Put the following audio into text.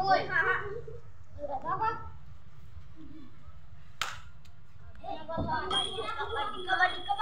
Kau Enggak